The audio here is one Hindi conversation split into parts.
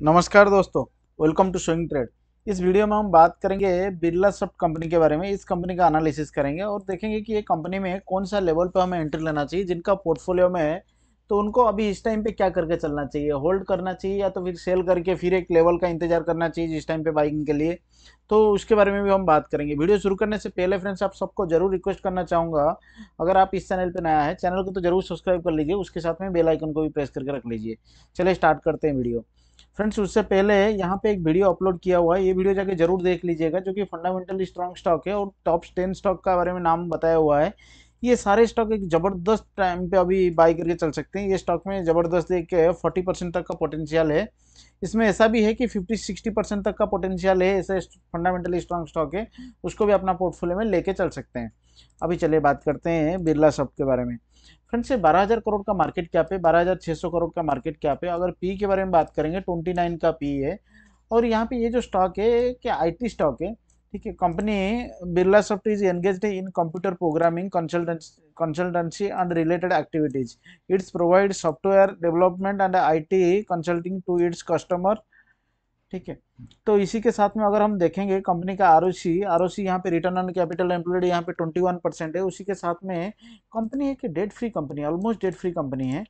नमस्कार दोस्तों वेलकम टू शोइंग ट्रेड इस वीडियो में हम बात करेंगे बिरला सॉफ्ट कंपनी के बारे में। इस कंपनी का एनालिसिस करेंगे और देखेंगे कि ये कंपनी में कौन सा लेवल पे हमें एंट्री लेना चाहिए, जिनका पोर्टफोलियो में है। तो उनको अभी इस टाइम पे क्या करके चलना चाहिए? होल्ड करना चाहिए या तो फिर सेल करके फिर एक लेवल का इंतज़ार करना चाहिए जिस टाइम पे बाइकिंग के लिए? तो उसके बारे में भी हम बात करेंगे। वीडियो शुरू करने से पहले फ्रेंड्स आप सबको ज़रूर रिक्वेस्ट करना चाहूँगा। अगर आप इस चैनल पर नया है चैनल को तो ज़रूर सब्सक्राइब कर लीजिए। उसके साथ में बेलाइकन को भी प्रेस करके रख लीजिए। चलिए स्टार्ट करते हैं वीडियो फ्रेंड्स, उससे पहले यहाँ पे एक वीडियो अपलोड किया हुआ है। ये वीडियो जाके ज़रूर देख लीजिएगा, जो कि फंडामेंटली स्ट्रॉन्ग स्टॉक है और टॉप टेन स्टॉक का बारे में नाम बताया हुआ है। ये सारे स्टॉक एक ज़बरदस्त टाइम पे अभी बाई करके चल सकते हैं। ये स्टॉक में ज़बरदस्त एक फोर्टी परसेंट तक का पोटेंशियल है। इसमें ऐसा भी है कि फिफ्टी सिक्सटी परसेंट तक का पोटेंशियल है, ऐसे फंडामेंटली स्ट्रांग स्टॉक है, उसको भी अपना पोर्टफोलियो में लेके चल सकते हैं। अभी चलिए बात करते हैं बिरला सॉफ्ट के बारे में। फ्रेंड्स, ये बारह हज़ार करोड़ का मार्केट कैप है, बारह हज़ार छः सौ करोड़ का मार्केट कैप है। अगर पी के बारे में बात करेंगे ट्वेंटी नाइन का पी है। और यहाँ पे ये जो स्टॉक है, क्या आईटी स्टॉक है ठीक है company Birlasoft is engage in computer programming consultancy and related activities it's provide software development and IT consulting to its customer ठीक है तो इसी के साथ में अगर हम देखेंगे कंपनी का R O C R O सी यहाँ पे रिटर्न ऑन कैपिटल एम्प्लॉयड यहाँ पे ट्वेंटी वन परसेंट है। उसी के साथ में कंपनी एक debt free company almost debt free company है।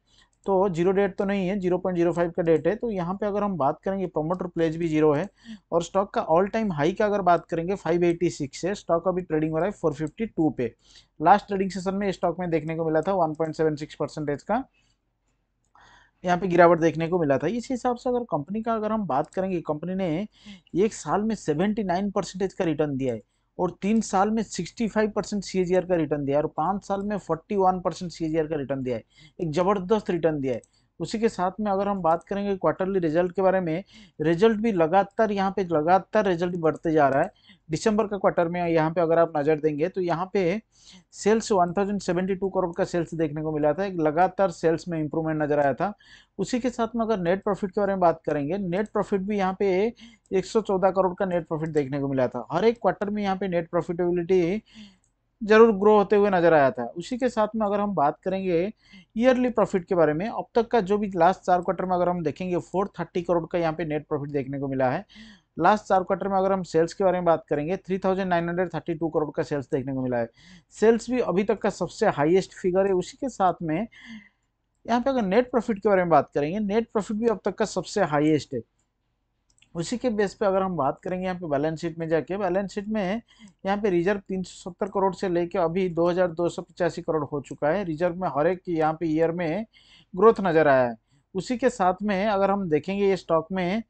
तो ज़ीरो डेट तो नहीं है, ज़ीरो पॉइंट ज़ीरो फाइव का डेट है। तो यहाँ पे अगर हम बात करेंगे प्रोमोटर प्लेज भी ज़ीरो है और स्टॉक का ऑल टाइम हाई का अगर बात करेंगे फाइव एटी सिक्स है। स्टॉक अभी ट्रेडिंग हो रहा है फोर फिफ्टी टू पे। लास्ट ट्रेडिंग सेशन में स्टॉक में देखने को मिला था one point seven six percentage का। यहाँ पे गिरावट देखने को मिला था। इस हिसाब से अगर कंपनी का अगर हम बात करेंगे कंपनी ने एक साल में 79 परसेंटेज का रिटर्न दिया है। और तीन साल में 65 परसेंट सी का रिटर्न दिया है और पाँच साल में 41 परसेंट सी का रिटर्न दिया है। एक ज़बरदस्त रिटर्न दिया है। उसी के साथ में अगर हम बात करेंगे क्वार्टरली रिज़ल्ट के बारे में रिज़ल्ट भी लगातार यहाँ पे, लगातार रिज़ल्ट बढ़ते जा रहा है। दिसंबर का क्वार्टर में यहाँ पे अगर आप नज़र देंगे तो यहाँ पे सेल्स 1072 करोड़ का सेल्स देखने को मिला था। एक लगातार सेल्स में इंप्रूवमेंट नज़र आया था। उसी के साथ में अगर नेट प्रॉफिट के बारे में बात करेंगे नेट प्रॉफिट भी यहाँ पे 114 करोड़ का नेट प्रॉफिट देखने को मिला था। हर एक क्वार्टर में यहाँ पे नेट प्रॉफिटेबिलिटी ज़रूर ग्रो होते हुए नज़र आया था। उसी के साथ में अगर हम बात करेंगे ईयरली प्रॉफिट के बारे में, अब तक का जो भी लास्ट चार क्वार्टर में अगर हम देखेंगे फोर थर्टी करोड़ का यहाँ पे नेट प्रॉफिट देखने को मिला है। लास्ट चार क्वार्टर में अगर हम सेल्स के बारे में बात करेंगे three thousand nine hundred thirty two crore का सेल्स देखने को मिला है। सेल्स भी अभी तक का सबसे हाईएस्ट फिगर है। उसी के साथ में यहाँ पे अगर नेट प्रॉफिट के बारे में बात करेंगे नेट प्रॉफिट भी अब तक का सबसे हाईएस्ट है। उसी के बेस पे अगर हम बात करेंगे यहाँ पे बैलेंस शीट में जाके बैलेंस शीट में यहाँ पे रिज़र्व तीन सौ सत्तर करोड़ से लेके अभी दो हज़ार दो सौ पचासी करोड़ हो चुका है। रिज़र्व में हर एक यहाँ पे ईयर में ग्रोथ नज़र आया है। उसी के साथ में अगर हम देखेंगे ये स्टॉक में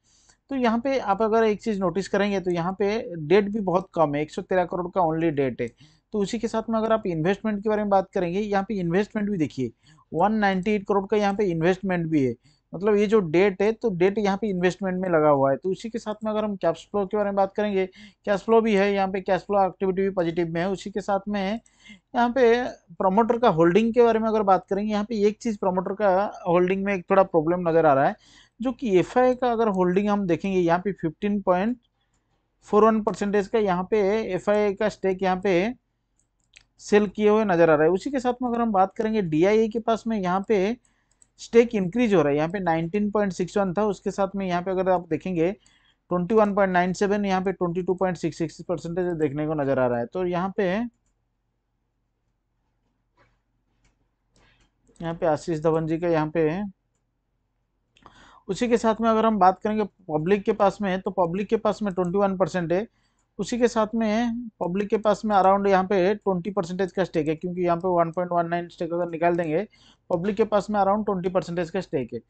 तो यहाँ पे आप अगर एक चीज़ नोटिस करेंगे तो यहाँ पे डेट भी बहुत कम है 113 करोड़ का ओनली डेट है। तो उसी के साथ में अगर आप इन्वेस्टमेंट के बारे में बात करेंगे, यहाँ पे इन्वेस्टमेंट भी देखिए 198 करोड़ का यहाँ पे इन्वेस्टमेंट भी है। मतलब ये जो डेट है तो डेट यहाँ पे इन्वेस्टमेंट में लगा हुआ है। तो उसी के साथ में अगर हम कैश फ्लो के बारे में बात करेंगे कैश फ्लो भी है, यहाँ पे कैश फ्लो एक्टिविटी भी पॉजिटिव में है। उसी के साथ में यहाँ पे प्रमोटर का होल्डिंग के बारे में अगर बात करेंगे, यहाँ पे एक चीज़ प्रमोटर का होल्डिंग में एक थोड़ा प्रॉब्लम नज़र आ रहा है, जो कि एफ़ का अगर होल्डिंग हम देखेंगे, यहाँ पे fifteen point four one percentage का यहाँ पे एफ़ का स्टेक यहाँ पे सेल किए हुए नज़र आ रहा है। उसी के साथ में अगर हम बात करेंगे डीआईए के पास में, यहाँ पे स्टेक इंक्रीज हो रहा है। यहाँ पे 19.61 था, उसके साथ में यहाँ पे अगर आप देखेंगे 21.97 यहाँ पे 22.66 परसेंटेज देखने को नज़र आ रहा है। तो यहाँ पे यहाँ पे आशीष धवन जी का यहाँ पे, उसी के साथ में अगर हम बात करेंगे पब्लिक के पास में तो पब्लिक के पास में 21 परसेंट है। उसी के साथ में पब्लिक के पास में अराउंड यहाँ पे ट्वेंटी परसेंटेज का स्टेक है, क्योंकि यहाँ पे one point one nine stake अगर निकाल देंगे पब्लिक के पास में अराउंड ट्वेंटी परसेंटेज का स्टेक है।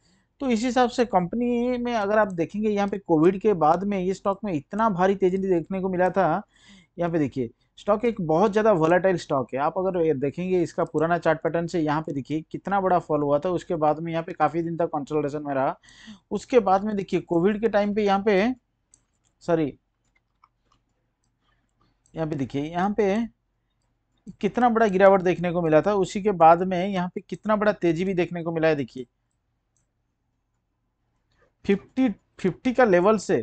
तो इस हिसाब से कंपनी में अगर आप देखेंगे, यहाँ पे कोविड के बाद में ये स्टॉक में इतना भारी तेज़ी देखने को मिला था। यहाँ पे देखिए स्टॉक एक बहुत ज़्यादा वोलाटाइल स्टॉक है। आप अगर देखेंगे इसका पुराना चार्ट पैटर्न से यहाँ पे देखिए, कितना बड़ा फॉल हुआ था। उसके बाद में यहाँ पे काफ़ी दिन तक कंसल्टेशन में रहा। उसके बाद में देखिए कोविड के टाइम पे यहाँ पे सॉरी यहाँ पे देखिए, यहाँ पे कितना बड़ा गिरावट देखने को मिला था। उसी के बाद में यहाँ पे कितना बड़ा तेज़ी भी देखने को मिला है, देखिए। फिफ्टी फिफ्टी का लेवल से,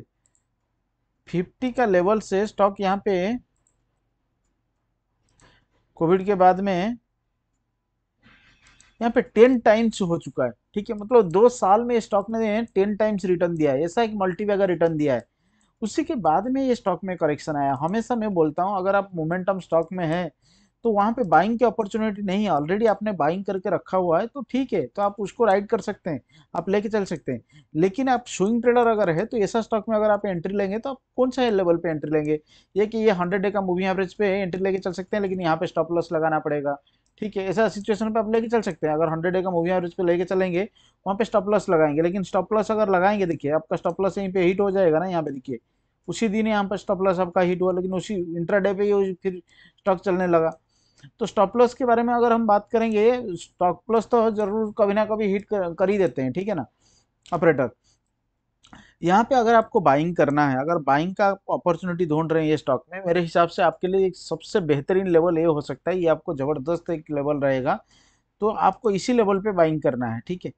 फिफ्टी का लेवल से स्टॉक यहाँ पे कोविड के बाद में यहाँ पे टेन टाइम्स हो चुका है। ठीक है मतलब दो साल में स्टॉक ने टेन टाइम्स रिटर्न दिया है। ऐसा एक मल्टीबैगर रिटर्न दिया है। उसी के बाद में ये स्टॉक में करेक्शन आया। हमेशा मैं बोलता हूँ, अगर आप मोमेंटम स्टॉक में है तो वहाँ पे बाइंग की अपॉर्चुनिटी नहीं है। ऑलरेडी आपने बाइंग करके रखा हुआ है तो ठीक है तो आप उसको राइड कर सकते हैं, आप लेके चल सकते हैं। लेकिन आप स्विंग ट्रेडर अगर है तो ऐसा स्टॉक में अगर आप एंट्री लेंगे तो आप कौन सा लेवल पे एंट्री लेंगे? ये कि ये हंड्रेड डे का मूविंग एवरेज पे एंट्री लेके चल सकते हैं, लेकिन यहाँ पे स्टॉप लॉस लगाना पड़ेगा। ठीक है, ऐसा सिचुएशन पे आप लेके चल सकते हैं। अगर हंड्रेड डे का मूवी एवरेज पे लेके चलेंगे, वहाँ पे स्टॉप लॉस लगाएँगे। लेकिन स्टॉप लॉस अगर लगाएँगे, देखिए, आपका स्टॉप लॉस यहीं पे हिट हो जाएगा ना यहाँ पे, देखिए। उसी दिन यहाँ पर स्टॉप लॉस आपका हिट हुआ, लेकिन उसी इंट्राडे पे ही फिर स्टॉक चलने लगा। तो स्टॉप लॉस के बारे में अगर हम बात करेंगे स्टॉप लॉस तो ज़रूर कभी ना कभी हिट कर ही देते हैं, ठीक है ना ऑपरेटर यहाँ पे अगर आपको बाइंग करना है, अगर बाइंग का अपॉर्चुनिटी ढूंढ रहे हैं ये स्टॉक में, मेरे हिसाब से आपके लिए एक सबसे बेहतरीन लेवल ये हो सकता है, ये आपको ज़बरदस्त एक लेवल रहेगा। तो आपको इसी लेवल पे बाइंग करना है, ठीक है?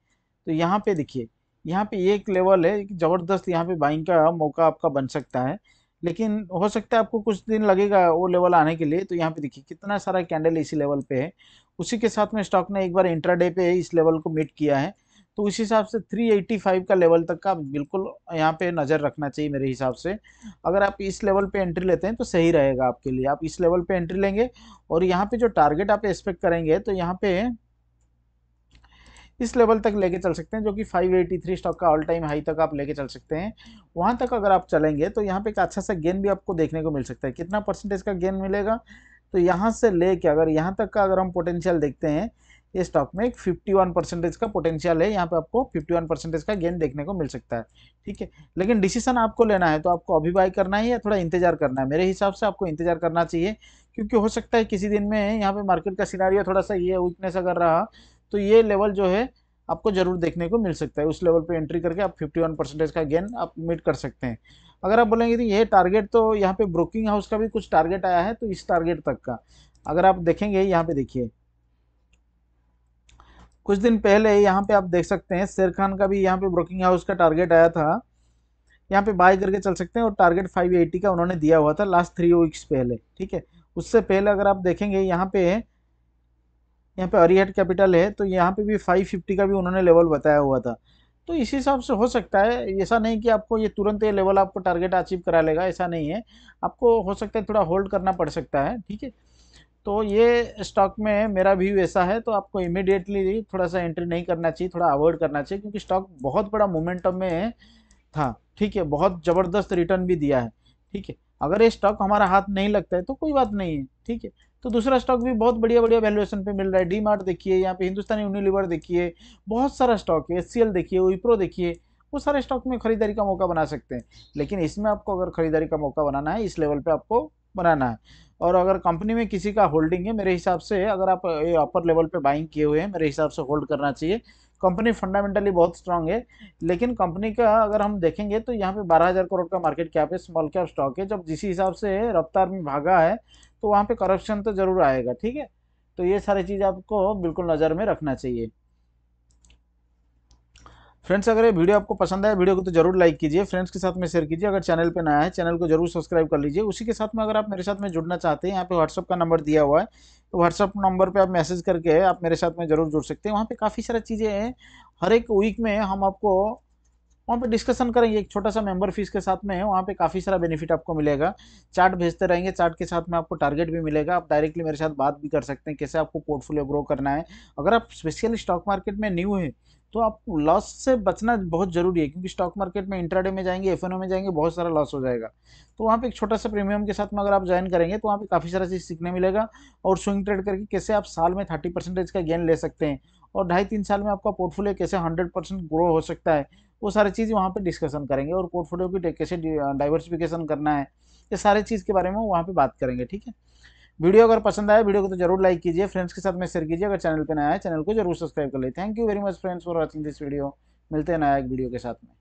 तो यहाँ पे देखिए, यहाँ पे एक लेवल है ज़बरदस्त यहाँ पे बाइंग का मौका आपका बन सकता है। लेकिन हो सकता है आपको कुछ दिन लगेगा वो लेवल आने के लिए। तो यहाँ पे देखिए, कितना सारा कैंडल इसी लेवल पे है। उसी के साथ में स्टॉक ने एक बार इंट्राडे पे इस लेवल को मीट किया है। तो उस हिसाब से 385 का लेवल तक का बिल्कुल यहाँ पे नज़र रखना चाहिए मेरे हिसाब से। अगर आप इस लेवल पे एंट्री लेते हैं तो सही रहेगा आपके लिए। आप इस लेवल पे एंट्री लेंगे और यहाँ पे जो टारगेट आप एक्सपेक्ट करेंगे तो यहाँ पे इस लेवल तक लेके चल सकते हैं जो कि 583 स्टॉक का ऑल टाइम हाई तक आप लेके चल सकते हैं। वहाँ तक अगर आप चलेंगे तो यहाँ पे एक अच्छा सा गेन भी आपको देखने को मिल सकता है। कितना परसेंटेज का गेन मिलेगा? तो यहाँ से लेके अगर यहाँ तक का अगर हम पोटेंशियल देखते हैं ये स्टॉक में एक 51 परसेंटेज का पोटेंशियल है, यहाँ पे आपको 51 परसेंटेज का गेन देखने को मिल सकता है, ठीक है? लेकिन डिसीज़न आपको लेना है तो आपको अभी बाय करना है या थोड़ा इंतज़ार करना है? मेरे हिसाब से आपको इंतज़ार करना चाहिए, क्योंकि हो सकता है किसी दिन में यहाँ पे मार्केट का सिनारियो थोड़ा सा ये वीकनेस अगर रहा तो ये लेवल जो है आपको ज़रूर देखने को मिल सकता है। उस लेवल पे एंट्री करके आप 51 परसेंटेज का गेन आप मीट कर सकते हैं। अगर आप बोलेंगे तो ये टारगेट तो यहाँ पे ब्रोकिंग हाउस का भी कुछ टारगेट आया है तो इस टारगेट तक का। अगर आप देखेंगे, यहाँ पे देखिए कुछ दिन पहले यहाँ पे आप देख सकते हैं, शेर खान का भी यहाँ पे ब्रोकिंग हाउस का टारगेट आया था। यहाँ पे बाय करके चल सकते हैं और टारगेट 580 का उन्होंने दिया हुआ था लास्ट थ्री वीक्स पहले, ठीक है? उससे पहले अगर आप देखेंगे यहाँ पे यहाँ पे अरिहट कैपिटल है तो यहाँ पे भी 550 का भी उन्होंने लेवल बताया हुआ था। तो इस हिसाब से हो सकता है, ऐसा नहीं कि आपको ये तुरंत ये लेवल आपको टारगेट अचीव करा लेगा, ऐसा नहीं है। आपको हो सकता है थोड़ा होल्ड करना पड़ सकता है, ठीक है? तो ये स्टॉक में मेरा व्यू ऐसा है तो आपको इमिडिएटली थोड़ा सा एंट्री नहीं करना चाहिए, थोड़ा अवॉइड करना चाहिए, क्योंकि स्टॉक बहुत बड़ा मोमेंटम में था, ठीक है, बहुत ज़बरदस्त रिटर्न भी दिया है, ठीक है। अगर ये स्टॉक हमारा हाथ नहीं लगता है तो कोई बात नहीं है, ठीक है। तो दूसरा स्टॉक भी बहुत बढ़िया बढ़िया वैल्यूएशन पे मिल रहा है डी मार्ट देखिए, यहाँ पे हिंदुस्तानी यूनिलीवर देखिए, बहुत सारा स्टॉक है एस देखिए विप्रो देखिए, वो सारे स्टॉक में खरीदारी का मौका बना सकते हैं। लेकिन इसमें आपको अगर खरीदारी का मौका बनाना है, इस लेवल पर आपको बनाना है। और अगर कंपनी में किसी का होल्डिंग है, मेरे हिसाब से अगर आप, ये अपर लेवल पे बाइंग किए हुए हैं, मेरे हिसाब से होल्ड करना चाहिए। कंपनी फंडामेंटली बहुत स्ट्रांग है, लेकिन कंपनी का अगर हम देखेंगे तो यहाँ पे बारह हज़ार करोड़ का मार्केट कैप है स्मॉल कैप स्टॉक है। जब जिस हिसाब से रफ्तार में भागा है तो वहाँ पे करप्शन तो ज़रूर आएगा, ठीक है? तो ये सारी चीज़ आपको बिल्कुल नज़र में रखना चाहिए। फ्रेंड्स अगर ये वीडियो आपको पसंद आए वीडियो को तो ज़रूर लाइक कीजिए फ्रेंड्स के साथ में शेयर कीजिए, अगर चैनल पे नया है चैनल को ज़रूर सब्सक्राइब कर लीजिए। उसी के साथ में अगर आप मेरे साथ में जुड़ना चाहते हैं, यहाँ पे व्हाट्सअप का नंबर दिया हुआ है तो व्हाट्सअप नंबर पे आप मैसेज करके आप मेरे साथ में ज़रूर जुड़ सकते हैं। वहाँ पे काफ़ी सारी चीज़ें हैं। हर एक वीक में हम आपको वहाँ पे डिस्कशन करेंगे, एक छोटा सा मेंबर फ़ीस के साथ में है, वहाँ पे काफ़ी सारा बेनिफिट आपको मिलेगा। चार्ट भेजते रहेंगे चार्ट के साथ में आपको टारगेट भी मिलेगा। आप डायरेक्टली मेरे साथ बात भी कर सकते हैं, कैसे आपको पोर्टफोलियो ग्रो करना है। अगर आप स्पेशली स्टॉक मार्केट में न्यू है तो आप लॉस से बचना बहुत ज़रूरी है, क्योंकि स्टॉक मार्केट में इंट्राडे में जाएँगे एफएनओ में जाएँगे, बहुत सारा लॉस हो जाएगा। तो वहाँ पे एक छोटा सा प्रीमियम के साथ में अगर आप ज्वाइन करेंगे तो वहाँ पे काफ़ी सारा चीज़ सीखने मिलेगा और स्विंग ट्रेड करके कैसे आप साल में थर्टी परसेंटेज का गेन ले सकते हैं और ढाई तीन साल में आपका पोर्टफोलियो कैसे हंड्रेड परसेंट ग्रो हो सकता है, वो सारी चीज़ वहाँ पर डिस्कशन करेंगे और पोर्टफोलियो की कैसे डाइवर्सिफिकेशन करना है, ये सारे चीज़ के बारे में वहाँ पर बात करेंगे, ठीक है? वीडियो अगर पसंद आए वीडियो को तो ज़रूर लाइक कीजिए। फ्रेंड्स के साथ में शेयर कीजिए। अगर चैनल पर नया है चैनल को ज़रूर सब्सक्राइब कर ले thank you very much friends for watching this video मिलते हैं नया एक वीडियो के साथ में।